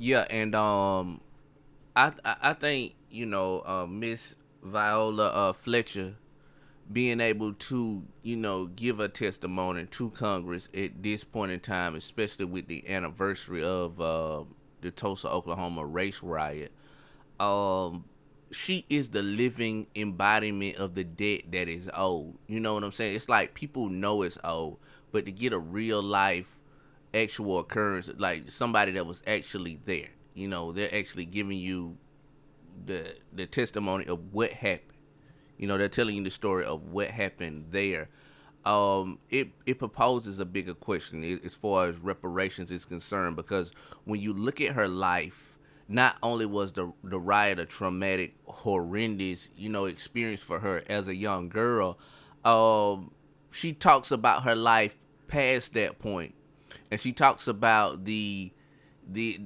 Yeah, and um, I I, think you know uh, Miss Viola uh, Fletcher being able to you know give a testimony to Congress at this point in time, especially with the anniversary of uh, the Tulsa, Oklahoma race riot. Um, she is the living embodiment of the debt that is owed. You know what I'm saying? It's like people know it's owed, but to get a real life actual occurrence, like somebody that was actually there, you know, they're actually giving you the the testimony of what happened. You know, they're telling you the story of what happened there. Um, it it proposes a bigger question as far as reparations is concerned because when you look at her life not only was the the riot a traumatic, horrendous, you know, experience for her as a young girl, um, she talks about her life past that point, and she talks about the the